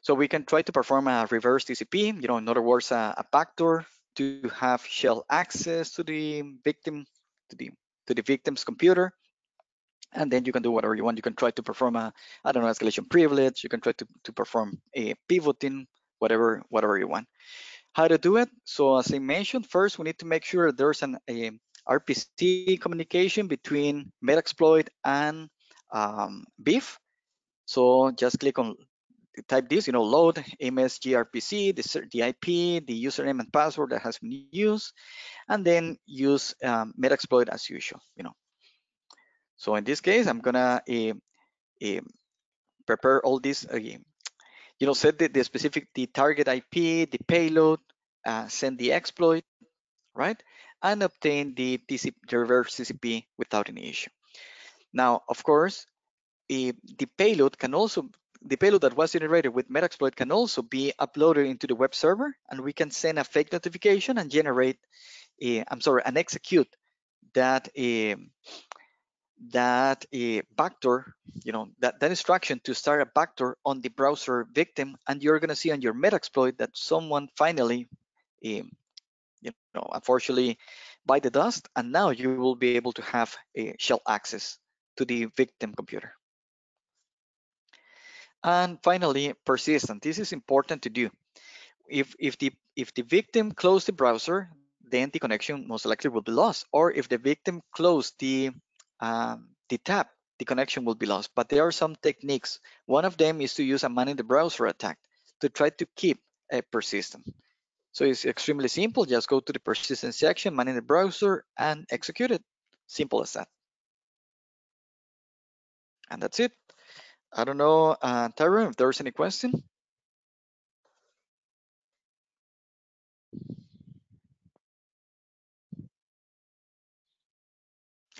B: So we can try to perform a reverse TCP, you know, in other words, a, a backdoor to have shell access to the victim, to the to the victim's computer. And then you can do whatever you want. You can try to perform a, I don't know, escalation privilege. You can try to, to perform a pivoting, whatever, whatever you want. How to do it? So as I mentioned, first we need to make sure there's an a RPC communication between Metaxploit and um, BIF. So just click on type this, you know, load MSGRPC, the, the IP, the username and password that has been used, and then use um, Metaxploit as usual, you know. So in this case, I'm gonna uh, uh, prepare all this, uh, you know, set the, the, specific, the target IP, the payload, uh, send the exploit, right? And obtain the, TCP, the reverse TCP without any issue. Now, of course, the payload can also the payload that was generated with Metaxploit can also be uploaded into the web server and we can send a fake notification and generate, a, I'm sorry, and execute that a that a backdoor, you know, that, that instruction to start a backdoor on the browser victim, and you're gonna see on your Metaxploit that someone finally, you know, unfortunately, by the dust, and now you will be able to have a shell access to the victim computer. And finally, persistent. This is important to do. If, if, the, if the victim closed the browser, then the connection most likely will be lost. Or if the victim closed the, um, the tab, the connection will be lost. But there are some techniques. One of them is to use a man in the browser attack to try to keep a persistent. So it's extremely simple. Just go to the persistent section, man in the browser, and execute it. Simple as that. And that's it. I don't know, uh, Tyrone, if there's any question.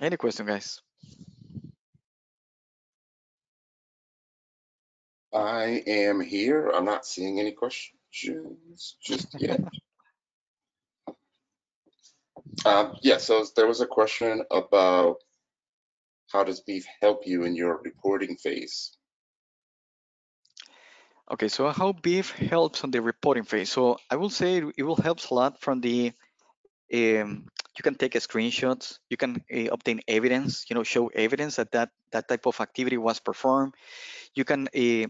B: Any question, guys?
A: I am here. I'm not seeing any questions just yet. um, yeah, so there was a question about how does beef help you in your reporting phase?
B: Okay, so how BIF helps on the reporting phase. So I will say it will help a lot from the, um, you can take a screenshots, you can uh, obtain evidence, you know, show evidence that that, that type of activity was performed. You can uh,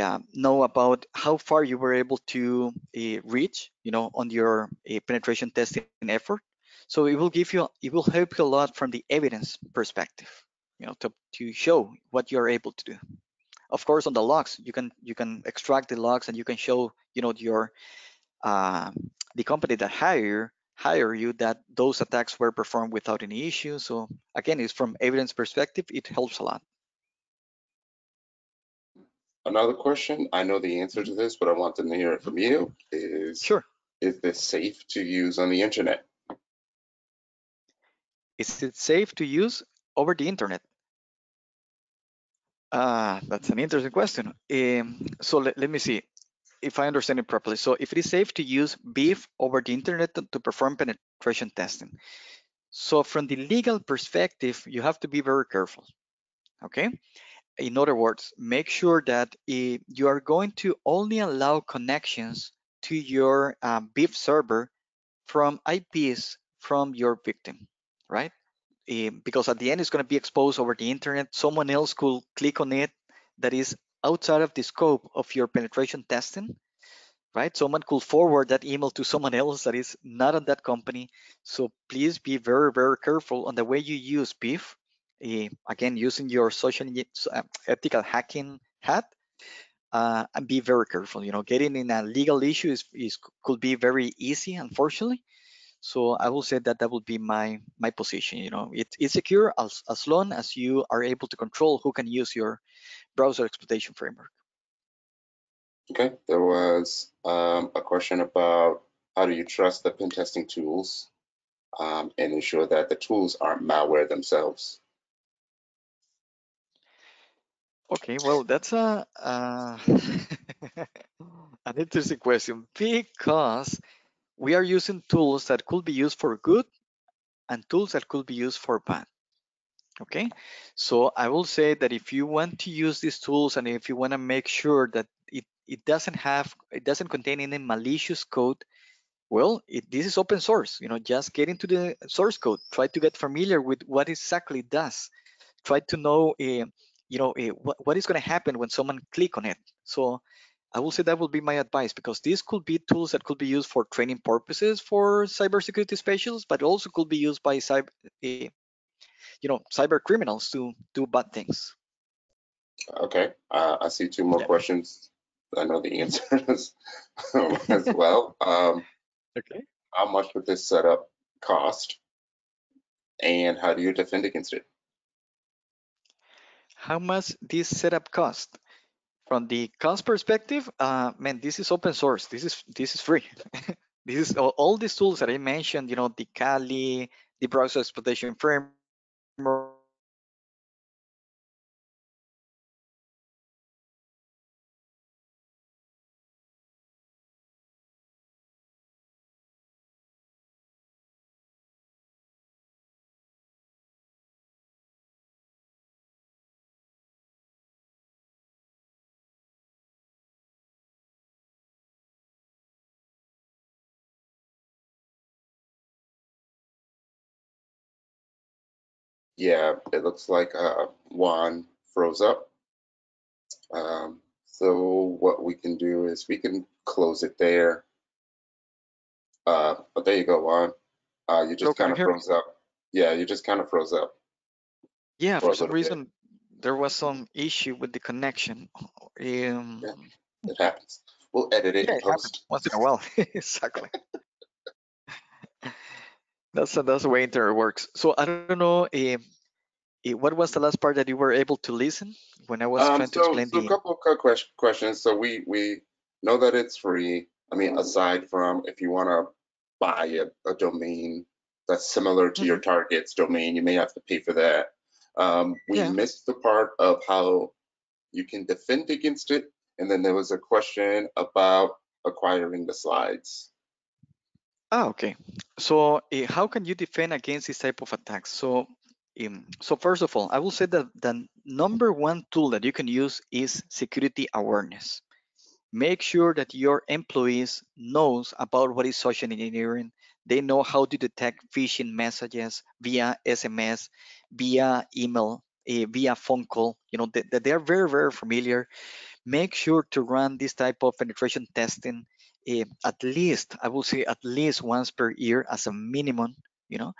B: uh, know about how far you were able to uh, reach, you know, on your penetration testing effort. So it will give you, it will help you a lot from the evidence perspective, you know, to, to show what you're able to do of course on the logs you can you can extract the logs and you can show you know your uh, the company that hire hire you that those attacks were performed without any issue so again it's from evidence perspective it helps a lot.
A: Another question. I know the answer to this but i want them to hear it from you. Is
B: sure.
A: is this safe to use on the internet?
B: Is it safe to use over the internet uh, that's an interesting question. Um, so let, let me see. if I understand it properly. So if it is safe to use beef over the internet to, perform penetration testing. So from the legal perspective, you have to be very careful, okay? In other words, make sure that if you are going to only allow connections to your uh, BIF server from IPs from your victim, right? Uh, because at the end, it's going to be exposed over the internet. Someone else could click on it that is outside of the scope of your penetration testing, right? Someone could forward that email to someone else that is not on that company. So please be very, very careful on the way you use BIF. Uh, again, using your social uh, ethical hacking hat, uh, and be very careful. You know, getting in a legal issue is, is could be very easy, unfortunately. So I will say that that would be my my position. You know, it, it's secure as, as long as you are able to control who can use your browser exploitation framework.
A: Okay, there was um, a question about how do you trust the pen testing tools um, and ensure that the tools aren't malware themselves.
B: Okay, well, that's a uh, an interesting question because we are using tools that could be used for good and tools that could be used for bad. Okay, so I will say that if you want to use these tools and if you want to make sure that it, it doesn't have, it doesn't contain any malicious code, well, it, this is open source. You know, just get into the source code, try to get familiar with what exactly it does, try to know, uh, you know, uh, what, what is going to happen when someone click on it. So I will say that will be my advice because these could be tools that could be used for training purposes for cybersecurity specialists, but also could be used by cyber, uh, you know, cyber criminals to do bad things.
A: Okay, uh, I see two more yeah. questions. I know the answers as well. Um,
B: okay.
A: How much would this setup cost, and how do you defend against it?
B: How much this setup cost? From the cost perspective, uh, man, this is open source. This is this is free. this is all, all these tools that I mentioned. You know, the Kali, the browser exploitation framework
A: Yeah, it looks like uh, Juan froze up. Um, so what we can do is we can close it there. Uh, but there you go, Juan. Uh, you just kind of froze up. Yeah, you just kind of froze up.
B: Yeah, for, for some reason, bit. there was some issue with the connection. Um,
A: yeah, it happens. We'll edit it yeah, it
B: happens once in a while. exactly. That's that's the way internet works. So I don't know. Uh, what was the last part that you were able to listen when I was um, trying so, to explain
A: so
B: the?
A: a couple of questions. So we we know that it's free. I mean, aside from if you want to buy a, a, domain that's similar to mm -hmm. your mm-hmm. target's domain, you may have to pay for that. Um, we yeah. missed the part of how you can defend against it, and then there was a question about acquiring the slides.
B: Ah, okay. So uh, how can you defend against this type of attacks? So, um, so first of all, I will say that the number one tool that you can use is security awareness. Make sure that your employees knows about what is social engineering. They know how to detect phishing messages via SMS, via email, uh, via phone call. You know that they, they are very, very familiar. Make sure to run this type of penetration testing uh, at least I will say at least once per year as a minimum, you know,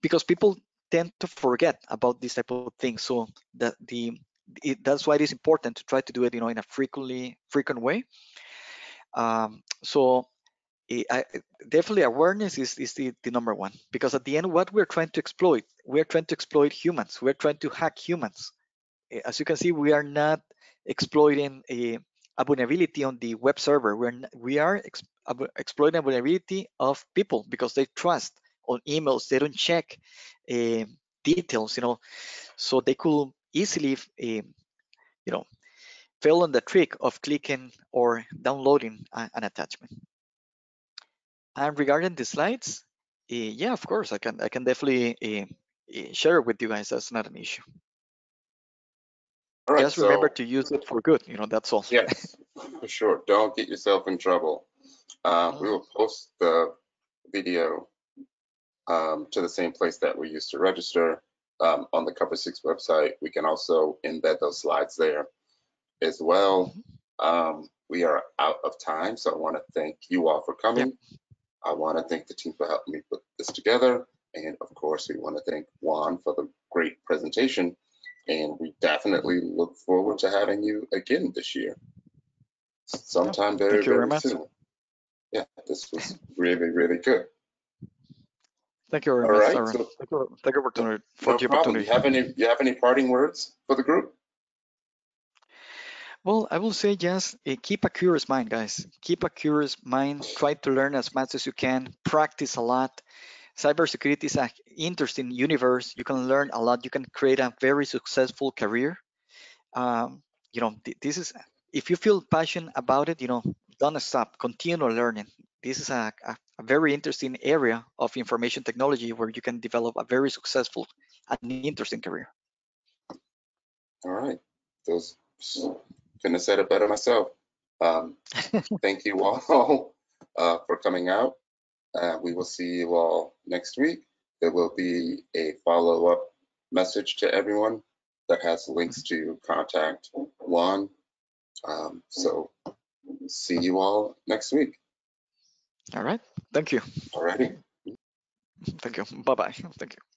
B: because people tend to forget about this type of thing. So that the it, that's why it is important to try to do it, you know, in a frequently frequent way. Um, so I, definitely awareness is, is the, the number one because at the end, what we're trying to exploit, we're trying to exploit humans. We're trying to hack humans. As you can see, we are not exploiting a a vulnerability on the web server. We're, we are ex exploiting a vulnerability of people because they trust on emails. They don't check uh, details, you know, so they could easily, uh, you know, fail on the trick of clicking or downloading a, an attachment. And regarding the slides, uh, yeah, of course, I can I can definitely share it with you guys. That's not an issue.
A: All right,
B: Just remember to use it for good. You know, that's all.
A: Yes, for sure. Don't get yourself in trouble. Uh, we will post the video um, to the same place that we used to register um, on the Cover Six website. We can also embed those slides there as well. Um, we are out of time, so I want to thank you all for coming. I want to thank the team for helping me put this together. And of course, we want to thank Juan for the great presentation. And we definitely look forward to having you again this year. Sometime very,
B: thank you very
A: very
B: much.
A: soon. Yeah, this was really, really good.
B: Thank you very
A: All
B: much,
A: right, so-
B: Thank you, thank you for
A: No
B: the opportunity.
A: You have any, you have any parting words for the group?
B: Well, I will say just uh, keep a curious mind, guys. Keep a curious mind. Try to learn as much as you can. Practice a lot. Cybersecurity is an interesting universe. You can learn a lot. You can create a very successful career. Um, you know, th- this is if you feel passionate about it. You know, don't stop. Continue learning. This is a, a, a very interesting area of information technology where you can develop a very successful and interesting career.
A: All right. Those couldn't have said it better myself. Um, thank you all uh, for coming out. Uh, we will see you all next week. There will be a follow-up message to everyone that has links to contact Juan. Um, so see you all next week.
B: All right. Thank you.
A: Alrighty.
B: Thank you. Bye bye. Thank you.